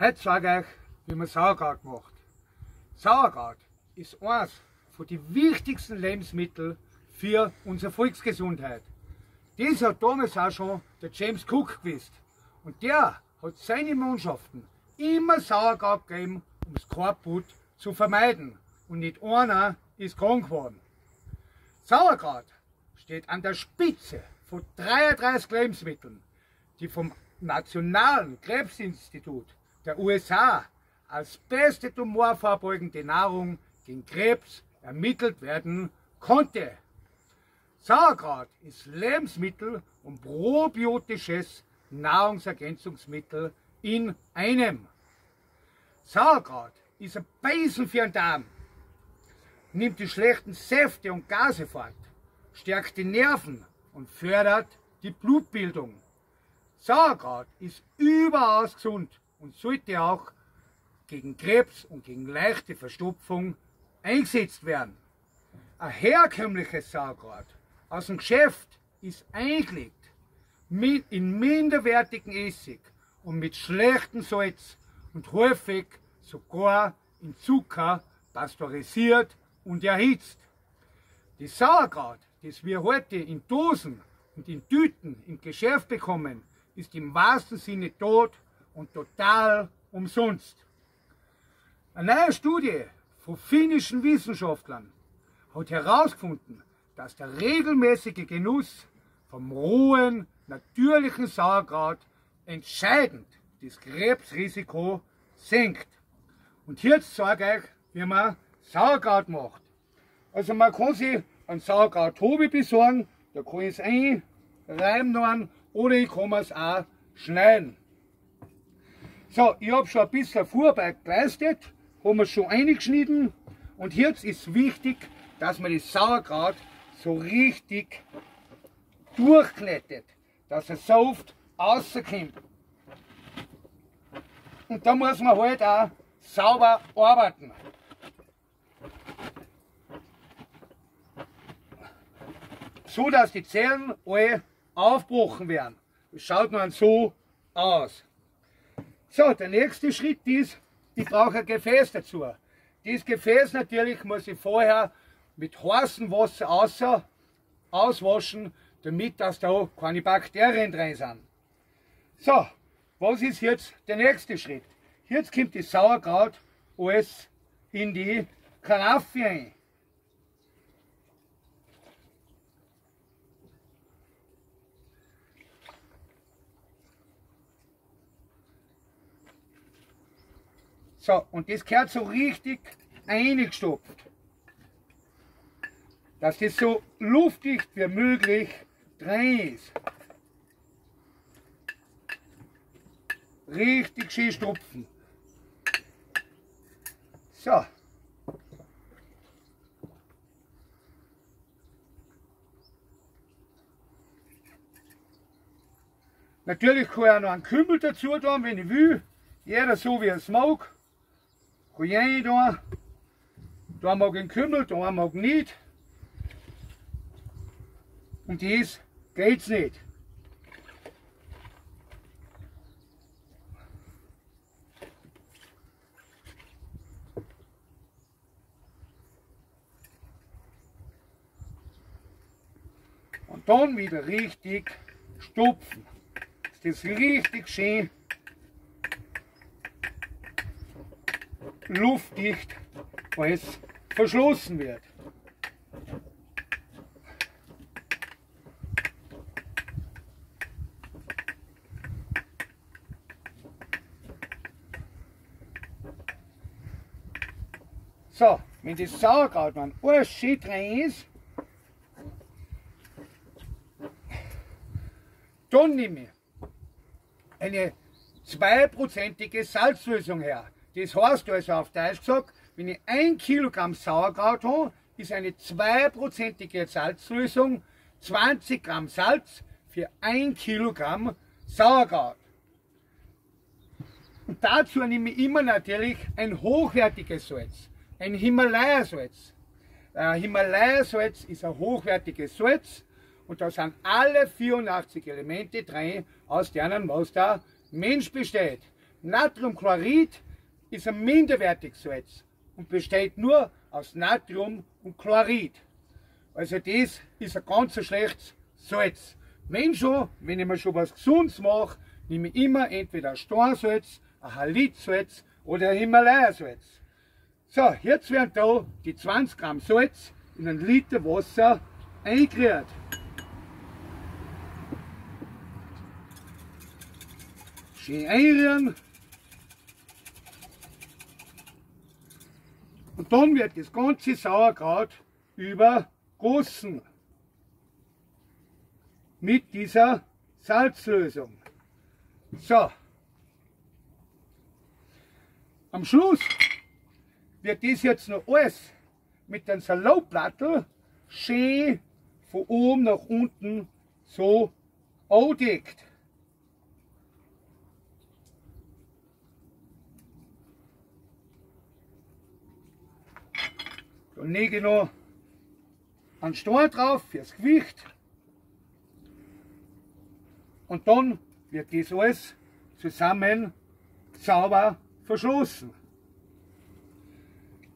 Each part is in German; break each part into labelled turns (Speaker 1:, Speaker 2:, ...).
Speaker 1: Heute sage ich euch, wie man Sauerkraut macht. Sauerkraut ist eines von den wichtigsten Lebensmitteln für unsere Volksgesundheit. Das hat damals auch schon der James Cook gewusst. Und der hat seine Mannschaften immer Sauerkraut gegeben, um das Korbut zu vermeiden. Und nicht einer ist krank geworden. Sauerkraut steht an der Spitze von 33 Lebensmitteln, die vom Nationalen Krebsinstitut der USA als beste tumorvorbeugende Nahrung gegen Krebs ermittelt werden konnte. Sauerkraut ist Lebensmittel und probiotisches Nahrungsergänzungsmittel in einem. Sauerkraut ist ein Beißen für den Darm, nimmt die schlechten Säfte und Gase fort, stärkt die Nerven und fördert die Blutbildung. Sauerkraut ist überaus gesund und sollte auch gegen Krebs und gegen leichte Verstopfung eingesetzt werden. Ein herkömmliches Sauerkraut aus dem Geschäft ist eingelegt in minderwertigen Essig und mit schlechtem Salz und häufig sogar in Zucker pasteurisiert und erhitzt. Die Sauerkraut, das wir heute in Dosen und in Tüten im Geschäft bekommen, ist im wahrsten Sinne tot und total umsonst. Eine neue Studie von finnischen Wissenschaftlern hat herausgefunden, dass der regelmäßige Genuss vom rohen, natürlichen Sauerkraut entscheidend das Krebsrisiko senkt. Und jetzt sage ich wie man Sauerkraut macht. Also man kann sich einen Sauerkraut-Tobi besorgen, da kann ich es einreiben oder ich kann es auch schneiden. So, ich habe schon ein bisschen Vorarbeit geleistet, haben wir schon eingeschnitten und jetzt ist wichtig, dass man das Sauerkraut so richtig durchknetet, dass es soft rauskommt. Und da muss man halt auch sauber arbeiten. So dass die Zellen alle aufgebrochen werden. Das schaut dann so aus. So, der nächste Schritt ist, ich brauche ein Gefäß dazu. Dieses Gefäß natürlich muss ich vorher mit heißem Wasser außer, auswaschen, damit dass da keine Bakterien drin sind. So, was ist jetzt der nächste Schritt? Jetzt kommt das Sauerkraut alles in die Karaffe ein. So, und das gehört so richtig eingestopft. Dass das so luftdicht wie möglich drin ist. Richtig schön stopfen. So. Natürlich kann ich auch noch einen Kümmel dazu tun, wenn ich will. Jeder so wie es mag. Kann ich da. Da mag ich einen Kümmel, da mag ich nicht. Und dies geht's nicht. Und dann wieder richtig stopfen. Das ist richtig schön luftdicht alles verschlossen wird. So, wenn das Sauerkraut dann alles schön drin ist, dann nehme ich eine zweiprozentige Salzlösung her. Das heißt also auf Deutsch gesagt, wenn ich ein Kilogramm Sauerkraut habe, ist eine zweiprozentige Salzlösung 20 Gramm Salz für ein Kilogramm Sauerkraut. Und dazu nehme ich immer natürlich ein hochwertiges Salz, ein Himalaya-Salz. Äh, Himalaya-Salz ist ein hochwertiges Salz und da sind alle 84 Elemente drin, aus denen was der Mensch besteht. Natriumchlorid ist ein minderwertiges Salz und besteht nur aus Natrium und Chlorid. Also das ist ein ganz schlechtes Salz. Wenn schon, wenn ich mir schon was Gesundes mache, nehme ich immer entweder ein Steinsalz, ein Halitsalz oder ein Himalaya-Salz. So, jetzt werden da die 20 Gramm Salz in einen Liter Wasser eingerührt. Schön einrühren. Und dann wird das ganze Sauerkraut übergossen mit dieser Salzlösung. So. Am Schluss wird das jetzt noch alles mit dem Salatblattel schön von oben nach unten so aufdeckt. Dann lege ich noch einen Stein drauf fürs Gewicht. Und dann wird das alles zusammen sauber verschlossen.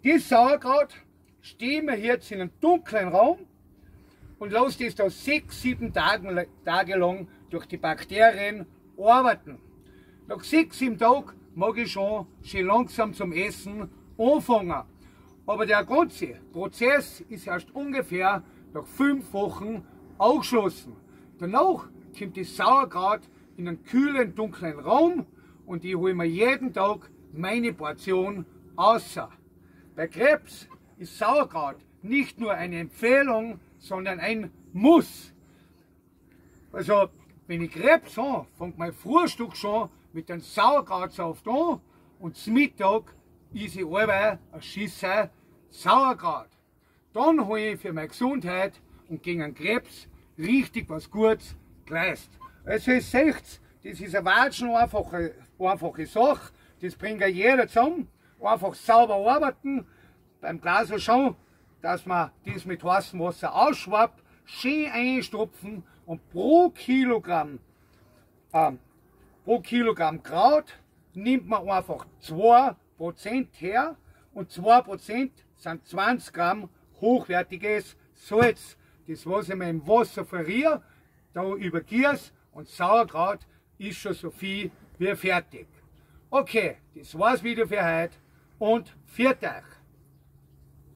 Speaker 1: Das Sauerkraut stehen wir jetzt in einem dunklen Raum und lassen das da sechs, sieben Tage, Tage lang durch die Bakterien arbeiten. Nach sechs, sieben Tagen mag ich schon schön langsam zum Essen anfangen. Aber der ganze Prozess ist erst ungefähr nach fünf Wochen ausgeschlossen. Danach kommt das Sauerkraut in einen kühlen, dunklen Raum und ich hole mir jeden Tag meine Portion außer. Bei Krebs ist Sauerkraut nicht nur eine Empfehlung, sondern ein Muss. Also, wenn ich Krebs habe, fängt mein Frühstück schon mit dem Sauerkrautsaft an und zum Mittag ich allweil ein Schisse Sauerkraut. Dann habe ich für meine Gesundheit und gegen den Krebs richtig was Gutes geleistet. Also ihr seht, das ist eine watschen einfache, einfache Sache, das bringt jeder zusammen. Einfach sauber arbeiten, beim Glas schauen, dass man das mit heißem Wasser ausschwappt, schön einstopfen und pro Kilogramm, äh, pro Kilogramm Kraut nimmt man einfach 2% her und 2% sind 20 Gramm hochwertiges Salz. Das was ich mir im Wasser verriere, da übergieße und Sauerkraut ist schon so viel wie fertig. Okay, das war's wieder für heute und viert euch!